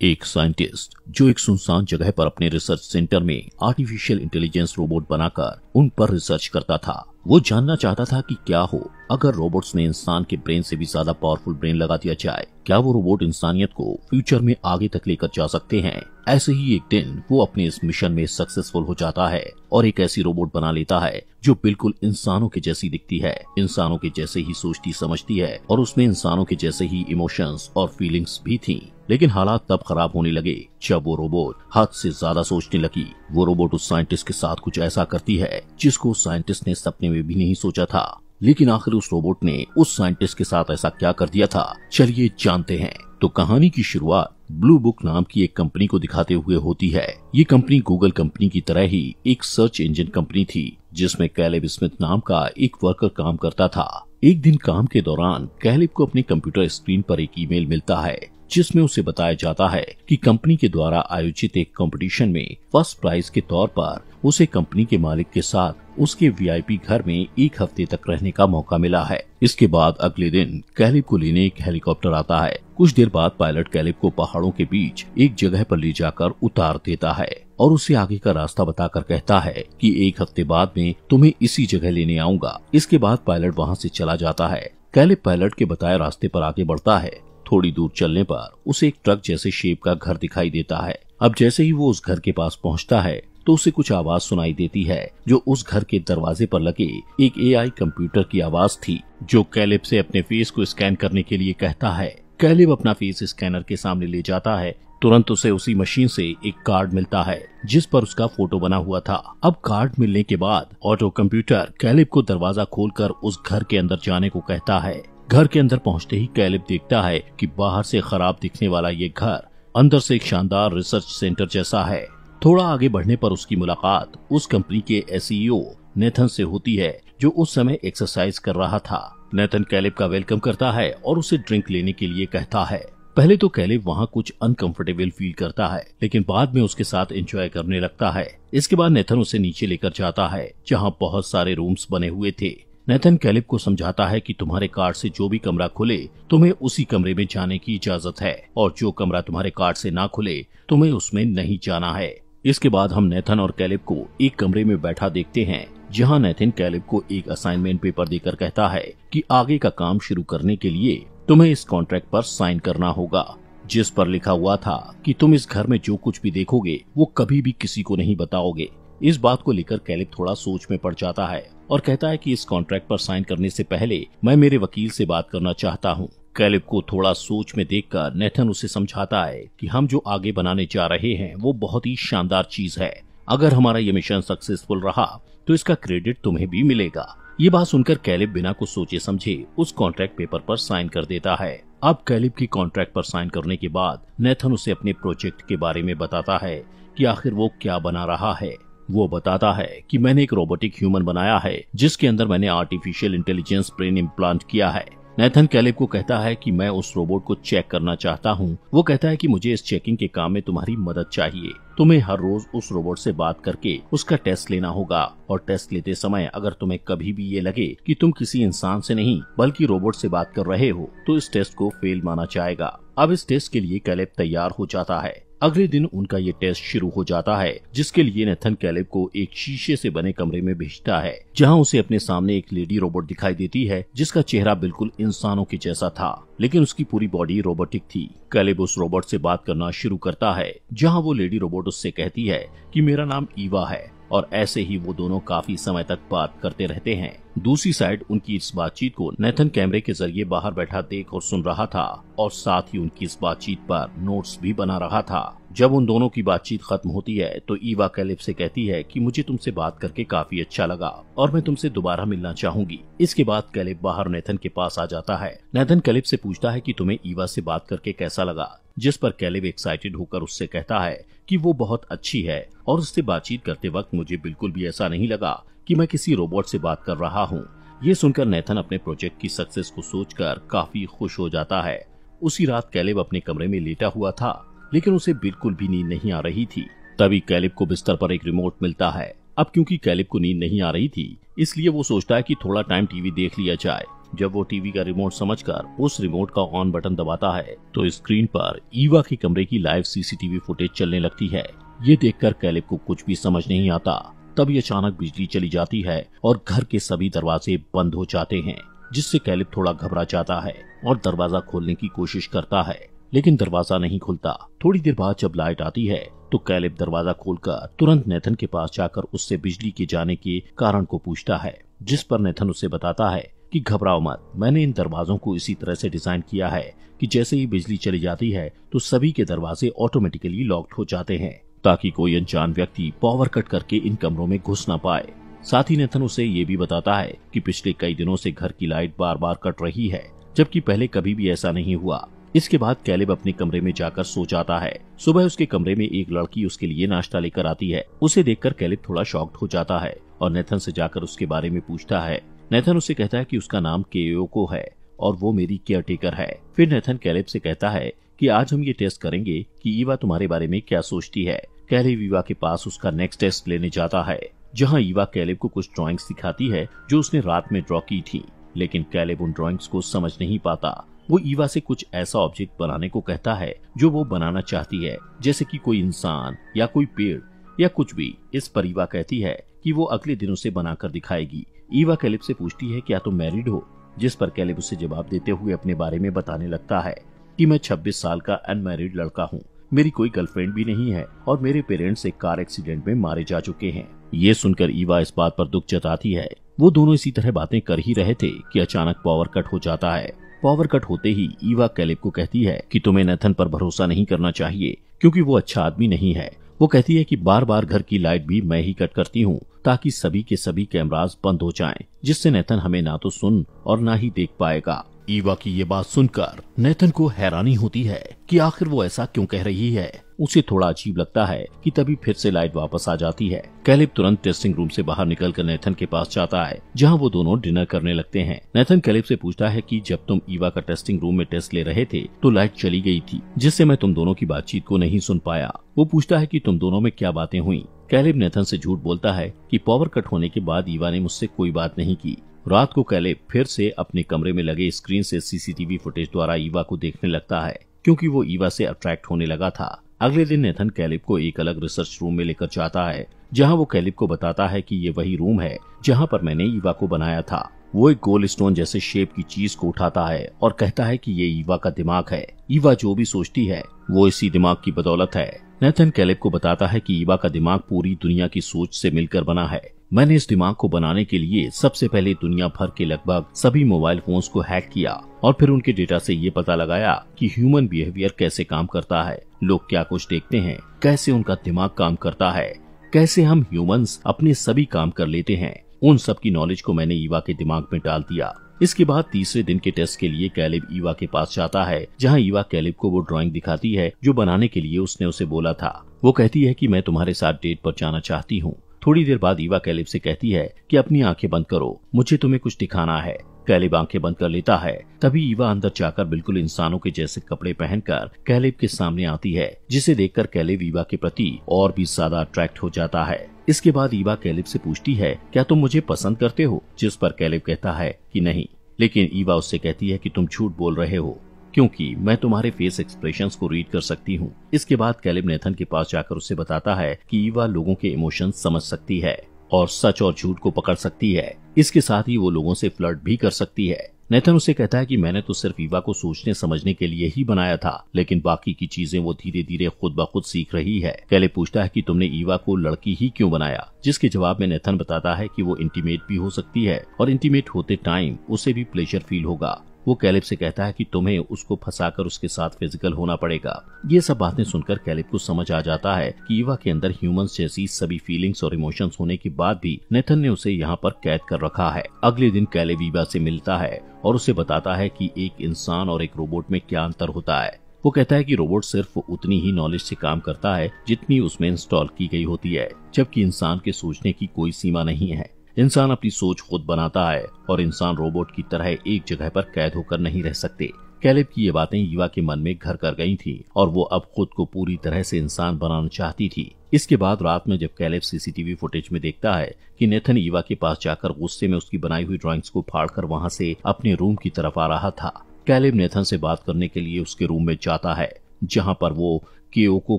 एक साइंटिस्ट जो एक सुनसान जगह पर अपने रिसर्च सेंटर में आर्टिफिशियल इंटेलिजेंस रोबोट बनाकर उन पर रिसर्च करता था। वो जानना चाहता था कि क्या हो अगर रोबोट्स में इंसान के ब्रेन से भी ज़्यादा पावरफुल ब्रेन लगा दिया जाए। क्या वो रोबोट इंसानियत को फ्यूचर में आगे तक लेकर जा सकते हैं? ऐसे ही एक दिन वो अपने इस मिशन में सक्सेसफुल हो जाता है और एक ऐसी रोबोट बना लेता है जो बिल्कुल इंसानों के जैसी दिखती है, इंसानों के जैसे ही सोचती समझती है और उसमें इंसानों के जैसे ही इमोशंस और फीलिंग्स भी थी। लेकिन हालात तब खराब होने लगे जब वो रोबोट हद से ज़्यादा सोचने लगी। वो रोबोट उस साइंटिस्ट के साथ कुछ ऐसा करती है जिसको साइंटिस्ट ने सपने में भी नहीं सोचा था। लेकिन आखिर उस रोबोट ने उस साइंटिस्ट के साथ ऐसा क्या कर दिया था? चलिए जानते हैं। तो कहानी की शुरुआत ब्लू बुक नाम की एक कंपनी को दिखाते हुए होती है। ये कंपनी गूगल कंपनी की तरह ही एक सर्च इंजन कंपनी थी, जिसमें कैलेब स्मिथ नाम का एक वर्कर काम करता था। एक दिन काम के दौरान कैलिब को अपने कंप्यूटर स्क्रीन पर एक ईमेल मिलता है। जिसमें उसे बताया जाता है कि कंपनी के द्वारा आयोजित एक कंपटीशन में फ़र्स्ट प्राइज के तौर पर उसे कंपनी के मालिक के साथ उसके वीआईपी घर में एक हफ़्ते तक रहने का मौका मिला है। इसके बाद अगले दिन कैलिब को लेने एक हेलीकॉप्टर आता है। कुछ देर बाद पायलट कैलिब को पहाड़ों के बीच एक जगह पर ले जाकर उतार देता है और उसे आगे का रास्ता बताकर कहता है कि एक हफ़्ते बाद में तुम्हें इसी जगह लेने आऊँगा। इसके बाद पायलट वहाँ से चला जाता है। कैलिब पायलट के बताए रास्ते पर आगे बढ़ता है। थोड़ी दूर चलने पर उसे एक ट्रक जैसे शेप का घर दिखाई देता है। अब जैसे ही वो उस घर के पास पहुँचता है तो उसे कुछ आवाज़ सुनाई देती है, जो उस घर के दरवाजे पर लगे एक एआई कंप्यूटर की आवाज़ थी, जो कैलिब से अपने फेस को स्कैन करने के लिए कहता है। कैलिब अपना फेस स्कैनर के सामने ले जाता है, तुरंत उसे उसी मशीन से एक कार्ड मिलता है, जिस पर उसका फ़ोटो बना हुआ था। अब कार्ड मिलने के बाद ऑटो कंप्यूटर कैलिब को दरवाज़ा खोलकर उस घर के अंदर जाने को कहता है। घर के अंदर पहुँचते ही कैलिब देखता है कि बाहर से खराब दिखने वाला ये घर अंदर से एक शानदार रिसर्च सेंटर जैसा है। थोड़ा आगे बढ़ने पर उसकी मुलाकात उस कंपनी के एसईओ नेथन से होती है, जो उस समय एक्सरसाइज कर रहा था। नेथन कैलिब का वेलकम करता है और उसे ड्रिंक लेने के लिए कहता है। पहले तो कैलिब वहाँ कुछ अनकंफर्टेबल फील करता है, लेकिन बाद में उसके साथ एंजॉय करने लगता है। इसके बाद नेथन उसे नीचे लेकर जाता है, जहाँ बहुत सारे रूम्स बने हुए थे। नेथन कैलिब को समझाता है कि तुम्हारे कार्ड से जो भी कमरा खुले, तुम्हें उसी कमरे में जाने की इजाज़त है, और जो कमरा तुम्हारे कार्ड से ना खुले, तुम्हें उसमें नहीं जाना है। इसके बाद हम नेथन और कैलिब को एक कमरे में बैठा देखते हैं, जहाँ नेथन कैलिब को एक असाइनमेंट पेपर देकर कहता है कि आगे का काम शुरू करने के लिए तुम्हें इस कॉन्ट्रैक्ट पर साइन करना होगा, जिस पर लिखा हुआ था कि तुम इस घर में जो कुछ भी देखोगे, वो कभी भी किसी को नहीं बताओगे। इस बात को लेकर कैलिब थोड़ा सोच में पड़ जाता है। और कहता है कि इस कॉन्ट्रैक्ट पर साइन करने से पहले मैं मेरे वकील से बात करना चाहता हूँ। कैलिब को थोड़ा सोच में देखकर नेथन उसे समझाता है कि हम जो आगे बनाने जा रहे हैं, वो बहुत ही शानदार चीज़ है। अगर हमारा ये मिशन सक्सेसफुल रहा तो इसका क्रेडिट तुम्हें भी मिलेगा। ये बात सुनकर कैलिब बिना कुछ सोचे समझे उस कॉन्ट्रैक्ट पेपर पर साइन कर देता है। अब कैलिब की कॉन्ट्रैक्ट पर साइन करने के बाद नेथन उसे अपने प्रोजेक्ट के बारे में बताता है कि आखिर वो क्या बना रहा है। वो बताता है कि मैंने एक रोबोटिक ह्यूमन बनाया है, जिसके अंदर मैंने आर्टिफिशियल इंटेलिजेंस ब्रेन इम्प्लांट किया है। नेथन कैलिब को कहता है कि मैं उस रोबोट को चेक करना चाहता हूँ। वो कहता है कि मुझे इस चेकिंग के काम में तुम्हारी मदद चाहिए। तुम्हें हर रोज उस रोबोट से बात करके उसका टेस्ट लेना होगा। और टेस्ट लेते समय अगर तुम्हें कभी भी ये लगे कि तुम किसी इंसान से नहीं, बल्कि रोबोट से बात कर रहे हो तो इस टेस्ट को फेल माना जाएगा। अब इस टेस्ट के लिए कैलेब तैयार हो जाता है। अगले दिन उनका ये टेस्ट शुरू हो जाता है, जिसके लिए नेथन कैलेब को एक शीशे से बने कमरे में भेजता है, जहाँ उसे अपने सामने एक लेडी रोबोट दिखाई देती है, जिसका चेहरा बिल्कुल इंसानों के जैसा था, लेकिन उसकी पूरी बॉडी रोबोटिक थी। कैलेब उस रोबोट से बात करना शुरू करता है, जहाँ वो लेडी रोबोट उससे कहती है की, मेरा नाम ईवा है। और ऐसे ही वो दोनों काफ़ी समय तक बात करते रहते हैं। दूसरी साइड उनकी इस बातचीत को नेथन कैमरे के ज़रिए बाहर बैठा देख और सुन रहा था और साथ ही उनकी इस बातचीत पर नोट्स भी बना रहा था। जब उन दोनों की बातचीत खत्म होती है तो ईवा कैलिप से कहती है कि मुझे तुमसे बात करके काफ़ी अच्छा लगा और मैं तुमसे दोबारा मिलना चाहूँगी। इसके बाद कैलिप बाहर नेथन के पास आ जाता है। नेथन कैलिप से पूछता है कि तुम्हें ईवा से बात करके कैसा लगा, जिस पर कैलिब एक्साइटेड होकर उससे कहता है कि वो बहुत अच्छी है और उससे बातचीत करते वक्त मुझे बिल्कुल भी ऐसा नहीं लगा कि मैं किसी रोबोट से बात कर रहा हूँ। ये सुनकर नेथन अपने प्रोजेक्ट की सक्सेस को सोचकर काफ़ी खुश हो जाता है। उसी रात कैलिब अपने कमरे में लेटा हुआ था। लेकिन उसे बिल्कुल भी नींद नहीं आ रही थी। तभी कैलिब को बिस्तर पर एक रिमोट मिलता है। अब क्योंकि कैलिब को नींद नहीं आ रही थी, इसलिए वो सोचता है कि थोड़ा टाइम टीवी देख लिया जाए। जब वो टीवी का रिमोट समझकर उस रिमोट का ऑन बटन दबाता है तो स्क्रीन पर ईवा के कमरे की लाइव सीसीटीवी फुटेज चलने लगती है। ये देखकर कैलिब को कुछ भी समझ नहीं आता। तभी अचानक बिजली चली जाती है और घर के सभी दरवाजे बंद हो जाते हैं, जिससे कैलिब थोड़ा घबरा जाता है और दरवाज़ा खोलने की कोशिश करता है। लेकिन दरवाज़ा नहीं खुलता। थोड़ी देर बाद जब लाइट आती है तो कैलिब दरवाज़ा खोलकर तुरंत नेथन के पास जाकर उससे बिजली के जाने के कारण को पूछता है, जिस पर नेथन उसे बताता है कि घबराओ मत। मैंने इन दरवाजों को इसी तरह से डिज़ाइन किया है कि जैसे ही बिजली चली जाती है तो सभी के दरवाजे ऑटोमेटिकली लॉक्ड हो जाते हैं, ताकि कोई अनजान व्यक्ति पावर कट करके इन कमरों में घुस ना पाए। साथ ही नेथन उसे ये भी बताता है कि पिछले कई दिनों से घर की लाइट बार बार कट रही है, जबकि पहले कभी भी ऐसा नहीं हुआ। इसके बाद कैलिब अपने कमरे में जाकर सो जाता है। सुबह उसके कमरे में एक लड़की उसके लिए नाश्ता लेकर आती है। उसे देखकर कैलिब थोड़ा शॉक्ड हो जाता है और नेथन से जाकर उसके बारे में पूछता है। नेथन उसे कहता है कि उसका नाम केओको है और वो मेरी केयर टेकर है। फिर नेथन कैलिब से कहता है कि आज हम ये टेस्ट करेंगे कि ईवा तुम्हारे बारे में क्या सोचती है। कैलिब ईवा के पास उसका नेक्स्ट टेस्ट लेने जाता है, जहाँ ईवा कैलिब को कुछ ड्राइंग्स दिखाती है जो उसने रात में ड्रॉ की थी। लेकिन कैलिब उन ड्राइंग्स को समझ नहीं पाता। वो ईवा से कुछ ऐसा ऑब्जेक्ट बनाने को कहता है, जो वो बनाना चाहती है, जैसे कि कोई इंसान या कोई पेड़ या कुछ भी। इस पर ईवा कहती है कि वो अगले दिन उसे बनाकर दिखाएगी। ईवा कैलिब से पूछती है, क्या तुम तो मैरिड हो? जिस पर कैलिब उसे जवाब देते हुए अपने बारे में बताने लगता है कि मैं 26 साल का अनमैरिड लड़का हूँ। मेरी कोई गर्लफ्रेंड भी नहीं है और मेरे पेरेंट्स एक कार एक्सीडेंट में मारे जा चुके हैं। ये सुनकर ईवा इस बात पर दुख जताती है। वो दोनों इसी तरह बातें कर ही रहे थे कि अचानक पावर कट हो जाता है। पावर कट होते ही ईवा कैलिब को कहती है कि तुम्हें नथन पर भरोसा नहीं करना चाहिए क्योंकि वो अच्छा आदमी नहीं है। वो कहती है कि बार बार घर की लाइट भी मैं ही कट करती हूँ ताकि सभी के सभी कैमराज बंद हो जाएँ, जिससे नेथन हमें ना तो सुन और ना ही देख पाएगा। ईवा की ये बात सुनकर नेथन को हैरानी होती है कि आखिर वो ऐसा क्यों कह रही है? उसे थोड़ा अजीब लगता है कि तभी फिर से लाइट वापस आ जाती है। कैलिब तुरंत टेस्टिंग रूम से बाहर निकलकर नेथन के पास जाता है, जहाँ वो दोनों डिनर करने लगते हैं। नेथन कैलिब से पूछता है कि जब तुम ईवा का टेस्टिंग रूम में टेस्ट ले रहे थे तो लाइट चली गई थी, जिससे मैं तुम दोनों की बातचीत को नहीं सुन पाया। वो पूछता है कि तुम दोनों में क्या बातें हुई? कैलिब नेथन से झूठ बोलता है कि पावर कट होने के बाद ईवा ने मुझसे कोई बात नहीं की। रात को कैले फिर से अपने कमरे में लगे स्क्रीन से सीसीटीवी फुटेज द्वारा ईवा को देखने लगता है, क्योंकि वो ईवा से अट्रैक्ट होने लगा था। अगले दिन नेथन कैलिप को एक अलग रिसर्च रूम में लेकर जाता है, जहाँ वो कैलिप को बताता है कि ये वही रूम है, जहाँ पर मैंने ईवा को बनाया था। वो एक गोल स्टोन जैसे शेप की चीज़ को उठाता है और कहता है कि ये ईवा का दिमाग है। ईवा जो भी सोचती है, वो इसी दिमाग की बदौलत है। नेथन कैलिप को बताता है कि ईवा का दिमाग पूरी दुनिया की सोच से मिलकर बना है। मैंने इस दिमाग को बनाने के लिए सबसे पहले दुनिया भर के लगभग सभी मोबाइल फोन्स को हैक किया और फिर उनके डेटा से ये पता लगाया कि ह्यूमन बिहेवियर कैसे काम करता है। लोग क्या कुछ देखते हैं, कैसे उनका दिमाग काम करता है, कैसे हम ह्यूमंस अपने सभी काम कर लेते हैं। उन सब की नॉलेज को मैंने ईवा के दिमाग में डाल दिया। इसके बाद तीसरे दिन के टेस्ट के लिए कैलिब ईवा के पास जाता है, जहाँ ईवा कैलिब को वो ड्राइंग दिखाती है, जो बनाने के लिए उसने उसे बोला था। वो कहती है कि मैं तुम्हारे साथ डेट पर जाना चाहती हूँ। थोड़ी देर बाद ईवा कैलिब से कहती है कि अपनी आँखें बंद करो, मुझे तुम्हें कुछ दिखाना है। कैलिब आँखें बंद कर लेता है। तभी ईवा अंदर जाकर बिल्कुल इंसानों के जैसे कपड़े पहनकर कैलिब के सामने आती है, जिसे देखकर कैलिब ईवा के प्रति और भी ज़्यादा अट्रैक्ट हो जाता है। इसके बाद ईवा कैलिब से पूछती है, क्या तुम मुझे पसंद करते हो? जिस पर कैलिब कहता है कि नहीं। लेकिन ईवा उससे कहती है कि तुम झूठ बोल रहे हो। क्योंकि मैं तुम्हारे फेस एक्सप्रेशंस को रीड कर सकती हूँ। इसके बाद कैलिब नेथन के पास जाकर उसे बताता है कि ईवा लोगों के इमोशंस समझ सकती है और सच और झूठ को पकड़ सकती है। इसके साथ ही वो लोगों से फ्लर्ट भी कर सकती है। नेथन उसे कहता है कि मैंने तो सिर्फ़ ईवा को सोचने समझने के लिए ही बनाया था, लेकिन बाकी की चीज़ें वो धीरे धीरे खुद ब खुद सीख रही है। कैले पूछता है कि तुमने ईवा को लड़की ही क्यों बनाया? जिसके जवाब में नेथन बताता है कि वो इंटीमेट भी हो सकती है और इंटीमेट होते टाइम उसे भी प्लेजर फील होगा। वो कैलिब से कहता है कि तुम्हें उसको फंसाकर उसके साथ फ़िज़िकल होना पड़ेगा। ये सब बातें सुनकर कैलिब को समझ आ जाता है कि ईवा के अंदर ह्यूमंस जैसी सभी फीलिंग्स और इमोशंस होने के बाद भी नेथन ने उसे यहाँ पर कैद कर रखा है। अगले दिन कैलिब ईवा से मिलता है और उसे बताता है कि एक इंसान और एक रोबोट में क्या अंतर होता है। वो कहता है कि रोबोट सिर्फ़ उतनी ही नॉलेज से काम करता है जितनी उसमें इंस्टॉल की गई होती है, जबकि इंसान के सोचने की कोई सीमा नहीं है। इंसान अपनी सोच खुद बनाता है और इंसान रोबोट की तरह एक जगह पर कैद होकर नहीं रह सकते। कैलेब की ये बातें युवा के मन में घर कर गई थी और वो अब खुद को पूरी तरह से इंसान बनाना चाहती थी। इसके बाद रात में जब कैलेब सीसीटीवी फुटेज में देखता है कि नेथन युवा के पास जाकर गुस्से में उसकी बनाई हुई ड्राइंग्स को फाड़कर वहाँ से अपने रूम की तरफ़ आ रहा था। कैलेब नेथन से बात करने के लिए उसके रूम में जाता है, जहाँ पर वो केओको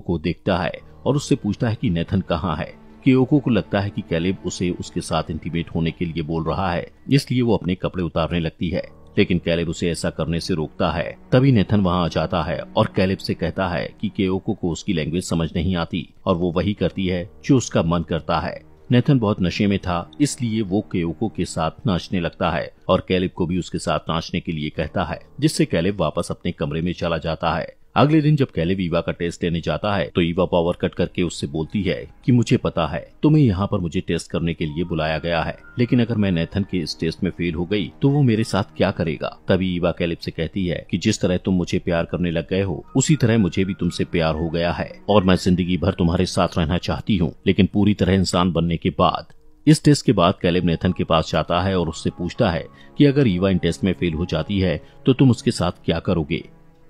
को देखता है और उससे पूछता है कि नेथन कहाँ है। केओको को लगता है कि कैलेब उसे उसके साथ इंटीमेट होने के लिए बोल रहा है, इसलिए वो अपने कपड़े उतारने लगती है। लेकिन कैलेब उसे ऐसा करने से रोकता है। तभी नेथन वहाँ आ जाता है और कैलेब से कहता है कि केओको को उसकी लैंग्वेज समझ नहीं आती और वो वही करती है जो उसका मन करता है। नेथन बहुत नशे में था, इसलिए वो केओको के साथ नाचने लगता है और कैलेब को भी उसके साथ नाचने के लिए कहता है, जिससे कैलेब वापस अपने कमरे में चला जाता है। अगले दिन जब कैलेब ईवा का टेस्ट लेने जाता है तो ईवा पावर कट करके उससे बोलती है कि मुझे पता है, तुम्हें यहाँ पर मुझे टेस्ट करने के लिए बुलाया गया है। लेकिन अगर मैं नेथन के इस टेस्ट में फेल हो गई तो वो मेरे साथ क्या करेगा? तभी ईवा कैलेब से कहती है कि जिस तरह तुम मुझे प्यार करने लग गए हो, उसी तरह मुझे भी तुमसे प्यार हो गया है, और मैं ज़िंदगी भर तुम्हारे साथ रहना चाहती हूँ। लेकिन पूरी तरह इंसान बनने के बाद, इस टेस्ट के बाद कैलेब नेथन के पास जाता है और उससे पूछता है कि अगर ईवा इन टेस्ट में फेल हो जाती है तो तुम उसके साथ क्या करोगे?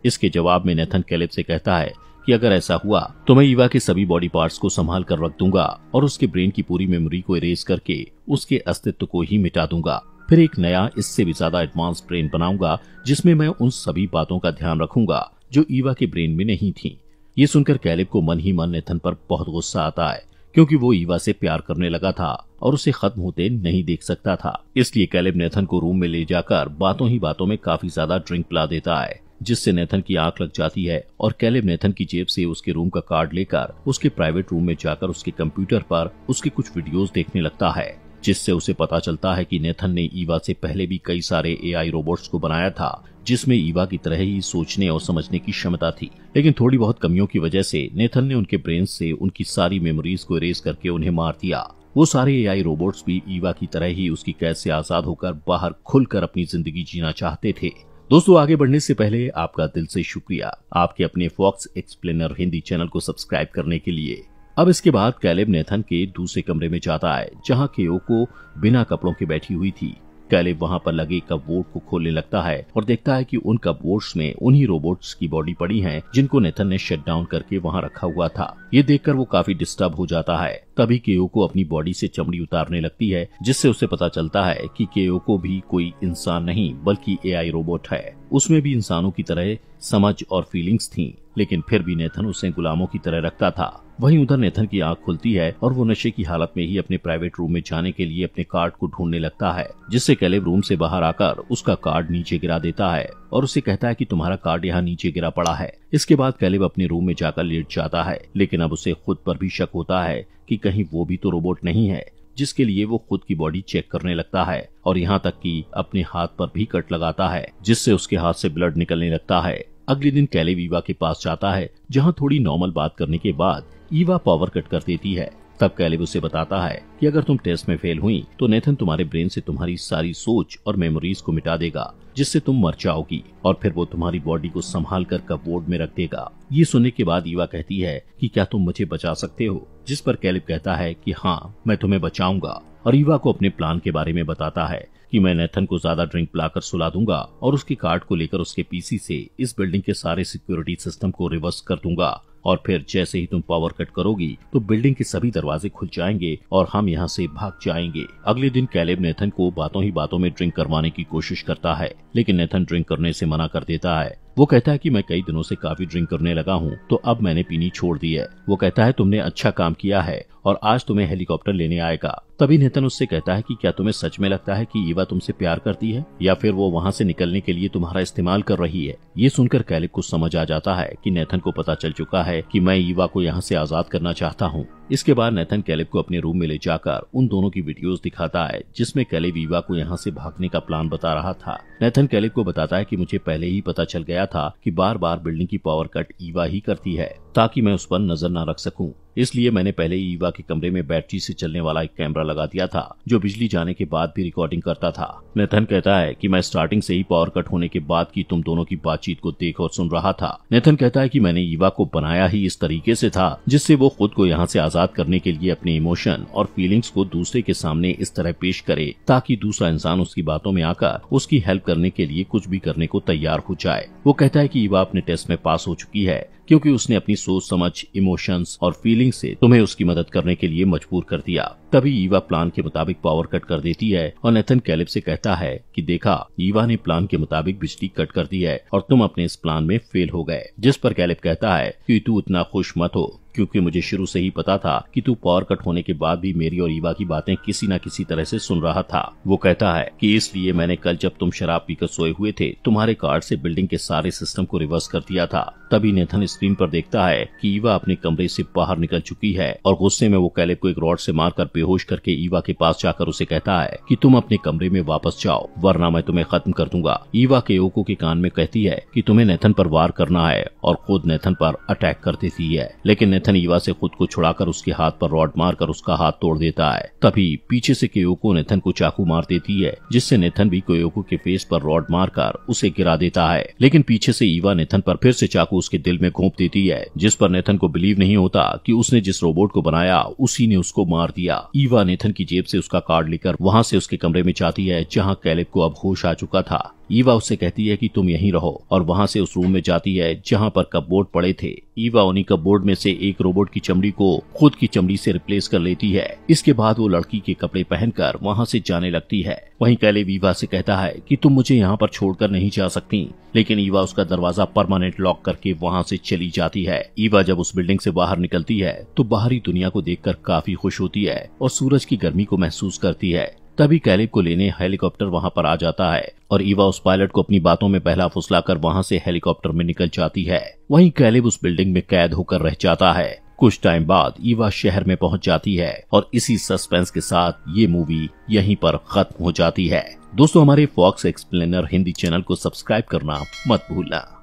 इसके जवाब में नेथन कैलेब से कहता है कि अगर ऐसा हुआ तो मैं ईवा के सभी बॉडी पार्ट्स को संभाल कर रख दूँगा और उसके ब्रेन की पूरी मेमोरी को इरेज करके उसके अस्तित्व को ही मिटा दूँगा। फिर एक नया, इससे भी ज़्यादा एडवांस ब्रेन बनाऊँगा, जिसमें मैं उन सभी बातों का ध्यान रखूँगा, जो ईवा के ब्रेन में नहीं थी। ये सुनकर कैलेब को मन ही मन नेथन पर बहुत गुस्सा आता है, क्योंकि वो ईवा से प्यार करने लगा था और उसे खत्म होते नहीं देख सकता था। इसलिए कैलेब नेथन को रूम में ले जाकर बातों ही बातों में काफ़ी ज़्यादा ड्रिंक पिला देता है। जिससे नेथन की आँख लग जाती है और कैलेब नेथन की जेब से उसके रूम का कार्ड लेकर उसके प्राइवेट रूम में जाकर उसके कंप्यूटर पर उसके कुछ वीडियोस देखने लगता है, जिससे उसे पता चलता है कि नेथन ने ईवा से पहले भी कई सारे एआई रोबोट्स को बनाया था, जिसमें ईवा की तरह ही सोचने और समझने की क्षमता थी। लेकिन थोड़ी बहुत कमियों की वजह से नेथन ने उनके ब्रेन से उनकी सारी मेमोरीज को इरेज करके उन्हें मार दिया। वो सारे एआई रोबोट्स भी ईवा की तरह ही उसकी कैद से आज़ाद होकर बाहर खुलकर अपनी ज़िंदगी जीना चाहते थे। दोस्तों, आगे बढ़ने से पहले आपका दिल से शुक्रिया। आपके अपने फॉक्स एक्सप्लेनर हिंदी चैनल को सब्सक्राइब करने के लिए। अब इसके बाद कैलेब नेथन के दूसरे कमरे में जाता है, जहाँ केओ को बिना कपड़ों के बैठी हुई थी। कैलेब वहाँ पर लगे कपबोर्ड को खोलने लगता है और देखता है कि उन कपबोर्ड्स में उन्हीं रोबोट्स की बॉडी पड़ी है जिनको नेथन ने शट डाउन करके वहाँ रखा हुआ था। ये देखकर वो काफ़ी डिस्टर्ब हो जाता है। तभी केओ को अपनी बॉडी से चमड़ी उतारने लगती है, जिससे उसे पता चलता है कि केओ को भी कोई इंसान नहीं, बल्कि एआई रोबोट है। उसमें भी इंसानों की तरह समझ और फीलिंग्स थी, लेकिन फिर भी नेथन उसे गुलामों की तरह रखता था। वहीं उधर नेथन की आँख खुलती है और वो नशे की हालत में ही अपने प्राइवेट रूम में जाने के लिए अपने कार्ड को ढूँढने लगता है, जिससे कैलेब रूम से बाहर आकर उसका कार्ड नीचे गिरा देता है और उसे कहता है कि तुम्हारा कार्ड यहाँ नीचे गिरा पड़ा है। इसके बाद कैलेब अपने रूम में जाकर लेट जाता है, लेकिन अब उसे खुद पर भी शक होता है कि कहीं वो भी तो रोबोट नहीं है, जिसके लिए वो खुद की बॉडी चेक करने लगता है और यहाँ तक कि अपने हाथ पर भी कट लगाता है, जिससे उसके हाथ से ब्लड निकलने लगता है। अगले दिन कैलेब ईवा के पास जाता है, जहाँ थोड़ी नॉर्मल बात करने के बाद ईवा पावर कट कर देती है। तब कैलिब उसे बताता है कि अगर तुम टेस्ट में फेल हुई तो नेथन तुम्हारे ब्रेन से तुम्हारी सारी सोच और मेमोरीज को मिटा देगा, जिससे तुम मर जाओगी, और फिर वो तुम्हारी बॉडी को संभाल कर कपबोर्ड में रख देगा। ये सुनने के बाद ईवा कहती है कि क्या तुम मुझे बचा सकते हो? जिस पर कैलिब कहता है कि हाँ मैं तुम्हें बचाऊँगा, और ईवा को अपने प्लान के बारे में बताता है। कि मैं नेथन को ज़्यादा ड्रिंक पिलाकर सुला दूँगा और उसके कार्ड को लेकर उसके पीसी से इस बिल्डिंग के सारे सिक्योरिटी सिस्टम को रिवर्स कर दूँगा। और फिर जैसे ही तुम पावर कट करोगी तो बिल्डिंग के सभी दरवाजे खुल जाएँगे और हम यहाँ से भाग जाएँगे। अगले दिन कैलेब नेथन को बातों ही बातों में ड्रिंक करवाने की कोशिश करता है, लेकिन नेथन ड्रिंक करने से मना कर देता है। वो कहता है कि मैं कई दिनों से काफ़ी ड्रिंक करने लगा हूँ तो अब मैंने पीनी छोड़ दी है। वो कहता है, तुमने अच्छा काम किया है और आज तुम्हें हेलीकॉप्टर लेने आएगा। तभी नेतन उससे कहता है कि क्या तुम्हें सच में लगता है कि ईवा तुमसे प्यार करती है, या फिर वो वहाँ से निकलने के लिए तुम्हारा इस्तेमाल कर रही है? ये सुनकर कैलिब को समझ आ जाता है कि नेथन को पता चल चुका है कि मैं ईवा को यहाँ से आज़ाद करना चाहता हूँ। इसके बाद नेथन कैलिब को अपने रूम में ले जाकर उन दोनों की वीडियोस दिखाता है, जिसमें कैलिब ईवा को यहाँ से भागने का प्लान बता रहा था। नेथन कैलिब को बताता है कि मुझे पहले ही पता चल गया था कि बार बार बिल्डिंग की पावर कट ईवा ही करती है। ताकि मैं उस पर नज़र न रख सकूँ। इसलिए मैंने पहले ही ईवा के कमरे में बैटरी से चलने वाला एक कैमरा लगा दिया था, जो बिजली जाने के बाद भी रिकॉर्डिंग करता था। नेथन कहता है कि मैं स्टार्टिंग से ही पावर कट होने के बाद की तुम दोनों की बातचीत को देख और सुन रहा था। नेथन कहता है कि मैंने ईवा को बनाया ही इस तरीके से था, जिससे वो खुद को यहाँ से आज़ाद करने के लिए अपने इमोशन और फीलिंग्स को दूसरे के सामने इस तरह पेश करे, ताकि दूसरा इंसान उसकी बातों में आकर उसकी हेल्प करने के लिए कुछ भी करने को तैयार हो जाए। वो कहता है की ईवा अपने टेस्ट में पास हो चुकी है क्योंकि उसने अपनी सोच समझ इमोशंस और फीलिंग से तुम्हें उसकी मदद करने के लिए मजबूर कर दिया। तभी ईवा प्लान के मुताबिक पावर कट कर देती है और नेथन कैलिब से कहता है कि देखा, ईवा ने प्लान के मुताबिक बिजली कट कर दी है और तुम अपने इस प्लान में फेल हो गए। जिस पर कैलिब कहता है कि तू इतना खुश मत हो, क्योंकि मुझे शुरू से ही पता था कि तू पावर कट होने के बाद भी मेरी और ईवा की बातें किसी न किसी तरह से सुन रहा था। वो कहता है कि इसलिए मैंने कल जब तुम शराब पीकर सोए हुए थे, तुम्हारे कार्ड से बिल्डिंग के सारे सिस्टम को रिवर्स कर दिया था। तभी नेथन स्क्रीन पर देखता है कि ईवा अपने कमरे से बाहर निकल चुकी है और गुस्से में वो कैलेब को एक रॉड से मारकर बेहोश करके ईवा के पास जाकर उसे कहता है कि तुम अपने कमरे में वापस जाओ, वरना मैं तुम्हें खत्म कर दूँगा। ईवा के ओको के कान में कहती है कि तुम्हें नेथन पर वार करना है और खुद नेथन पर अटैक कर देती है। लेकिन नेथन ईवा से खुद को छुड़ाकर उसके हाथ पर रॉड मारकर उसका हाथ तोड़ देता है। तभी पीछे से केयोको नेथन को चाकू मार देती है, जिससे नेथन भी केयोको के फेस पर रॉड मारकर उसे गिरा देता है। लेकिन पीछे से ईवा नेथन पर फिर से चाकू उसके दिल में घोंप देती है, जिस पर नेथन को बिलीव नहीं होता कि उसने जिस रोबोट को बनाया, उसी ने उसको मार दिया। ईवा नेथन की जेब से उसका कार्ड लेकर वहाँ से उसके कमरे में जाती है, जहाँ कैलेब को अब होश आ चुका था। ईवा उससे कहती है कि तुम यहीं रहो, और वहाँ से उस रूम में जाती है, जहाँ पर कपबोर्ड पड़े थे। ईवा उन्हीं कपबोर्ड में से एक रोबोट की चमड़ी को खुद की चमड़ी से रिप्लेस कर लेती है। इसके बाद वो लड़की के कपड़े पहनकर वहाँ से जाने लगती है। वहीं कैले ईवा से कहता है कि तुम मुझे यहाँ पर छोड़कर नहीं जा सकती। लेकिन ईवा उसका दरवाज़ा परमानेंट लॉक करके वहाँ से चली जाती है। ईवा जब उस बिल्डिंग से बाहर निकलती है तो बाहरी दुनिया को देखकर काफ़ी खुश होती है, और सूरज की गर्मी को महसूस करती है। तभी कैलिब को लेने हेलीकॉप्टर वहाँ पर आ जाता है और ईवा उस पायलट को अपनी बातों में पहला फुसलाकर वहाँ से हेलीकॉप्टर में निकल जाती है। वहीं कैलिब उस बिल्डिंग में कैद होकर रह जाता है। कुछ टाइम बाद ईवा शहर में पहुँच जाती है और इसी सस्पेंस के साथ ये मूवी यहीं पर खत्म हो जाती है। दोस्तों, हमारे फॉक्स एक्सप्लेनर हिंदी चैनल को सब्सक्राइब करना मत भूलना।